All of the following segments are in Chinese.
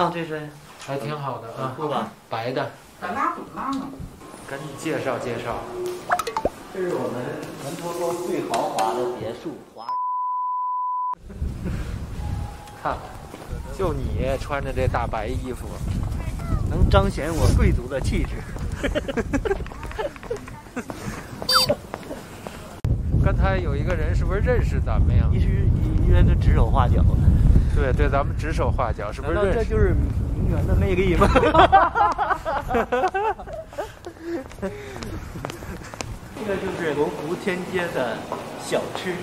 样？这是还挺好的啊，不吧？白的，咱俩不拉呢。赶紧介绍介绍。这是我们门头沟最豪华的别墅，华。看看，就你穿着这大白衣服，能彰显我贵族的气质。刚才有一个人是不是认识咱们呀？一是因为他指手画脚，对对，咱们指手画脚，是不是认识？这就是名媛的魅力吗？这个就是罗湖天街的小吃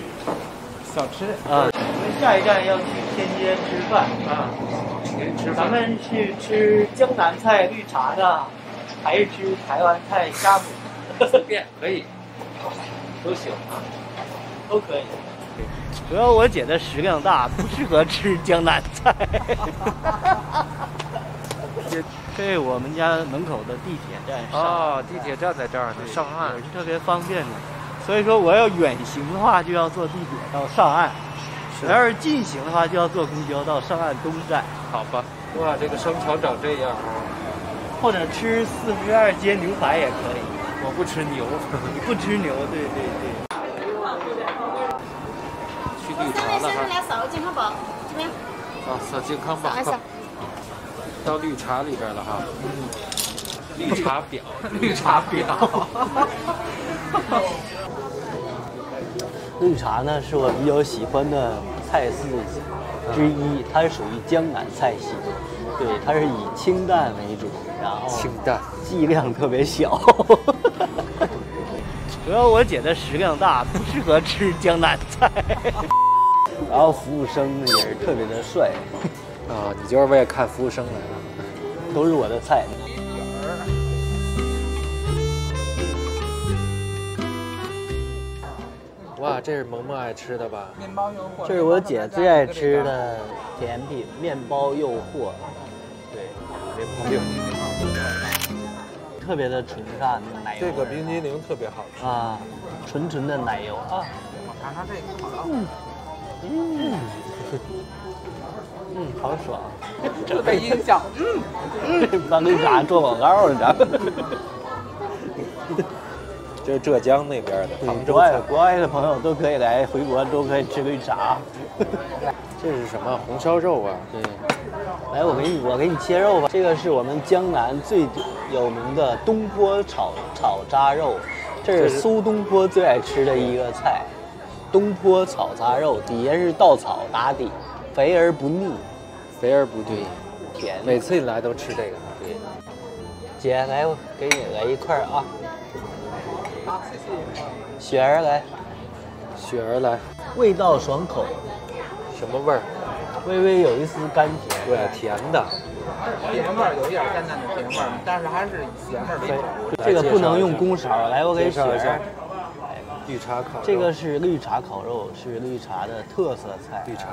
小吃啊。我们下一站要去天街吃饭啊，您吃饭。咱们是吃江南菜绿茶呢，还是吃台湾菜虾米？随便可以，都行啊。都可以。主要我姐的食量大，不适合吃江南菜。这我们家门口的地铁站上哦，地铁站在这儿呢，上岸特别方便的。所以说我要远行的话，就要坐地铁到上岸；我要是近行的话，就要坐公交到上岸东站，好吧。哇，这个商场长这样啊！或者吃四十二街牛排也可以。我不吃牛，你 不吃牛，对对对。健康宝，怎么样？啊，扫健康宝扫一，扫。到绿茶里边了哈。绿茶婊，绿茶婊。绿茶呢是我比较喜欢的菜系之一，它是属于江南菜系，对，它是以清淡为主，然后清淡。剂量特别小。主要我姐的食量大，不适合吃江南菜。然后服务生也是特别的帅，啊，你就是为了看服务生来的。都是我的菜。哇，这是萌萌爱吃的吧？面包诱惑。这是我姐最爱吃的甜品——面包诱惑。对，面包诱惑，特别的纯善奶油。这个冰激凌特别好吃。啊，纯纯的奶油啊，我尝尝这个好了。嗯，嗯，嗯好爽。这个音效，嗯，嗯帮绿茶做广告呢，这是浙江那边的杭州国外菜。国外的朋友都可以来，回国都可以吃绿茶。这是什么红烧肉啊？对，来，我给你，我给你切肉吧。这个是我们江南最有名的东坡炒炒渣肉，这是苏东坡最爱吃的一个菜。东坡草杂肉，底下是稻草打底，肥而不腻，肥而不腻。甜。每次你来都吃这个。对，姐来，我给你来一块儿啊。好，谢谢。雪儿来，雪儿来，味道爽口，什么味儿？微微有一丝甘甜。对，甜的。甜味儿有一点淡淡的甜味儿，但是还是以咸味儿为主。这个不能用公勺，来，我给雪儿。绿茶烤肉。这个是绿茶烤肉，是绿茶的特色菜。绿茶。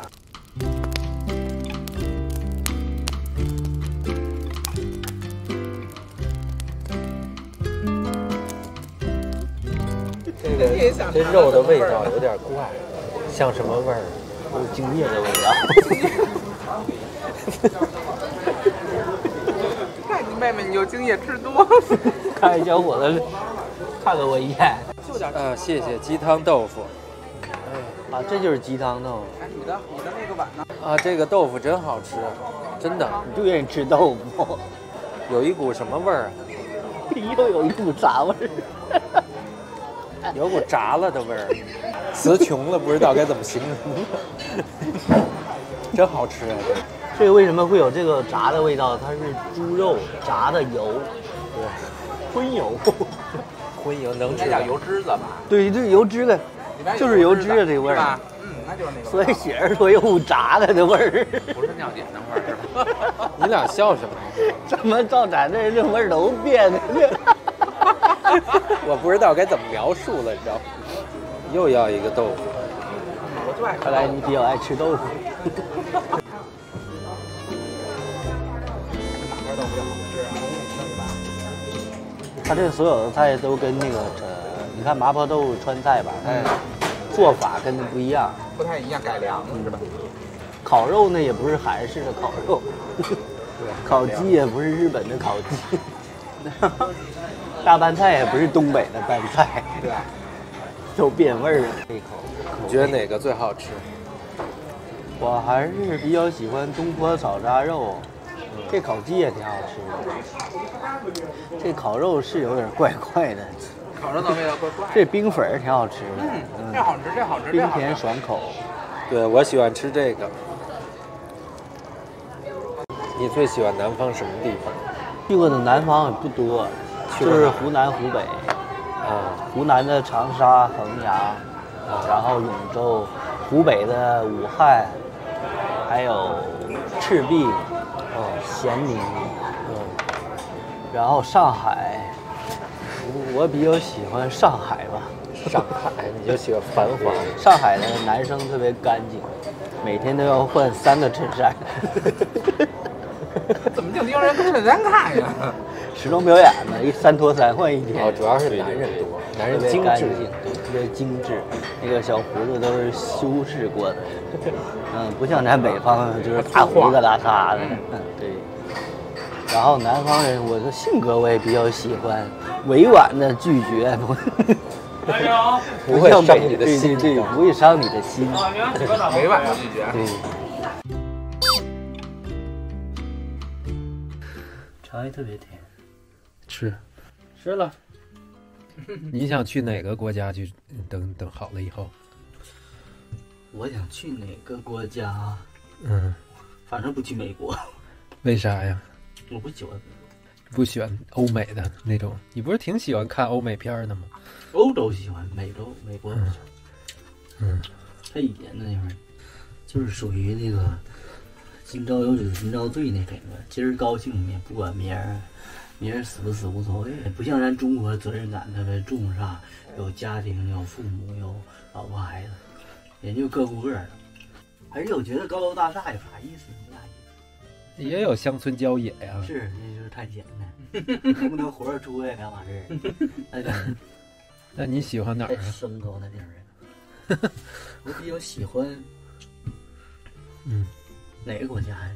这个这肉的味道有点怪，像什么味儿？有精液的味道。看你妹妹，你就精液吃多了。看小伙子看了我一眼，啊，谢谢鸡汤豆腐。啊，这就是鸡汤豆腐，哎，你的你的那个碗呢？啊，这个豆腐真好吃，真的你就愿意吃豆腐，有一股什么味儿啊？又有一股杂味儿。有股炸了的味儿，词穷了，不知道该怎么形容。真好吃啊！这个为什么会有这个炸的味道？它是猪肉炸的油，对，荤油。荤油能吃应该叫油脂子吧？对对，油脂的，就是油脂脂的这个味儿吧。嗯，那就是那个所以味道。雪儿说有股炸了的味儿。不是尿点的味儿是吧？你俩笑什么？怎么照咱这这味儿都变了？我不知道该怎么描述了，你知道吗？又要一个豆腐，我就爱吃看来你比较爱吃豆腐。它这所有的菜都跟那个呃，你看麻婆豆腐川菜吧，它做法跟不一样。不太一样，改良是吧？烤肉呢也不是韩式的烤肉，烤鸡也不是日本的烤鸡，大拌菜也不是东北的拌菜，对吧？都变味儿了。这口你觉得哪个最好吃？我还是比较喜欢东坡炒炸肉，这烤鸡也挺好吃的。这烤肉是有点怪怪的，烤肉的味道怪怪。这冰粉儿挺好吃的，嗯，这好吃，这好吃，冰。甜爽口。对我喜欢吃这个。你最喜欢南方什么地方？去过的南方也不多，就是湖南、湖北。啊，湖南的长沙、衡阳，然后永州，湖北的武汉，还有赤壁，哦，咸宁，嗯，然后上海，我我比较喜欢上海吧。上海，你就喜欢繁华。上海的男生特别干净，每天都要换三个衬衫。怎么就盯人跟着咱看呀？时装表演嘛，一三脱三换一天。哦，主要是男人多，男人特别精致。干净，对，特别精致。那个小胡子都是修饰过的，嗯，不像咱北方就是大胡子拉碴的，嗯，对。然后南方人，我的性格我也比较喜欢委婉的拒绝，不不会伤你的对心对对，不会伤你的心。委婉的拒绝。对。茶叶特别甜，吃，吃了。你想去哪个国家去？等等好了以后，我想去哪个国家？嗯，反正不去美国，为啥呀？我不喜欢不喜欢欧美的那种？你不是挺喜欢看欧美片儿的吗？欧洲喜欢，美洲美国不喜欢。嗯，他以前的那会儿，就是属于那个今朝有酒今朝醉那种的，今儿高兴也不管明儿，明儿死不死无所谓，不像咱中国责任感特别重，是吧？有家庭，有父母，有老婆孩子，人就各顾各的。而且我觉得高楼大厦有啥意思？没啥意也有乡村郊野呀、思。是，那就是探险的，能不能活着出来两码事儿。那个那你喜欢哪儿太啊？深沟那地儿了。我比较喜欢嗯，哪个国家呀？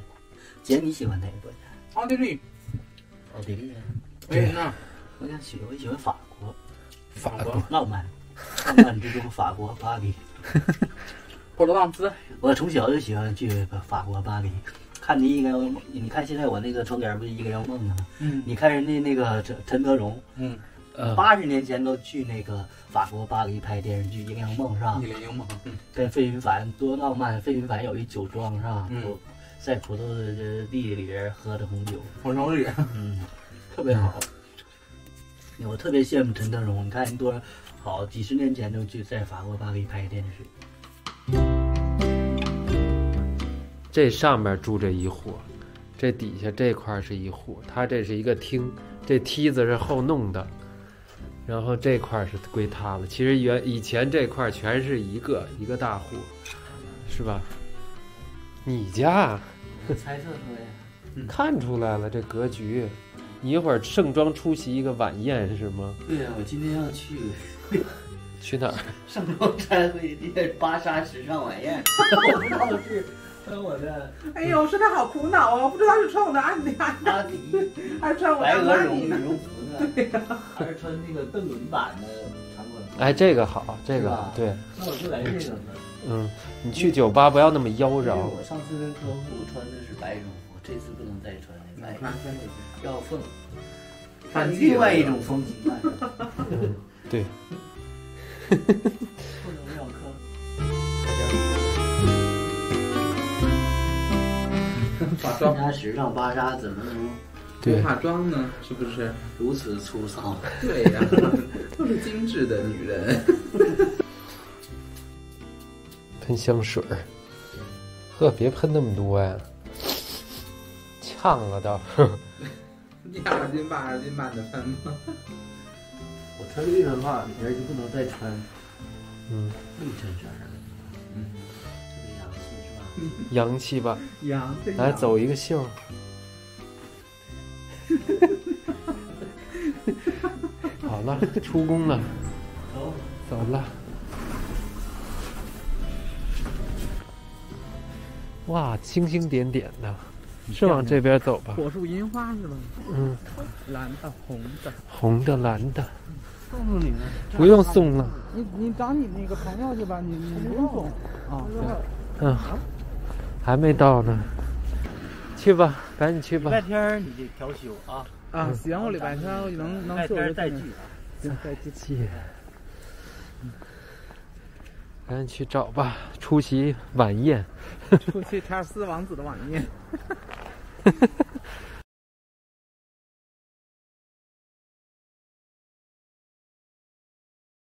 姐，你喜欢哪个国家？奥地利，奥地利。为什么？我想喜我喜欢法国，法国。浪漫，浪漫之中法国巴黎。普罗旺斯，我从小就喜欢去法国巴黎，看《一个梦》。你看现在我那个窗帘不是《一个梦》吗？嗯你看人家那个陈陈德容，嗯，呃，八十年前都去那个法国巴黎拍电视剧《一个梦》是吧梦，嗯跟费云凡多浪漫，费云凡有一酒庄是吧？嗯在葡萄的地里边喝着红酒，红烧日，嗯，特别好。我特别羡慕陈德容，你看人多好，几十年前都去在法国巴黎拍电视。这上面住着一户，这底下这块儿是一户，他这是一个厅，这梯子是后弄的，然后这块儿是归他了。其实原以前这块儿全是一个一个大户，是吧？你家猜测说呀，看出来了这格局，你一会儿盛装出席一个晚宴是吗？对呀、我今天要去去哪儿？盛装参会店芭莎时尚晚宴，我不知道是穿我的。哎呦，我说他好苦恼啊！我不知道是穿我的阿迪阿迪还是穿我的白鹅安迪羽绒服呢，还是穿那个邓伦版的长款。服？哎，这个好，这个好对，那我就来这个吧。嗯，你去酒吧不要那么妖娆。我上次跟客户穿的是白羽绒服，这次不能再穿那白羽绒服，要凤，反季另外一种风情啊，嗯，对，化妆家时尚芭莎怎么能对不化妆呢？是不是？如此粗糙？对呀、都是精致的女人。喷香水儿，呵，别喷那么多呀，呛了倒。你二斤半二斤半的喷吗？我穿绿的话，明儿就不能再穿嗯，绿衬衫了，嗯，气吧？洋气吧，呀，来走一个秀儿。好了，出宫了，走，走了。哇，星星点点的，是往这边走吧？火树银花是吧？嗯，蓝的、红的。红的、蓝的，送送你呢？不用送了。你你找你那个朋友去吧，你你不用送啊。嗯，还没到呢，去吧，赶紧去吧。礼拜天儿你得调休啊，啊，行，我礼拜天我能礼拜能坐着天儿再聚。行，再聚。去，赶紧去找吧，出席晚宴。出席查尔斯王子的晚宴。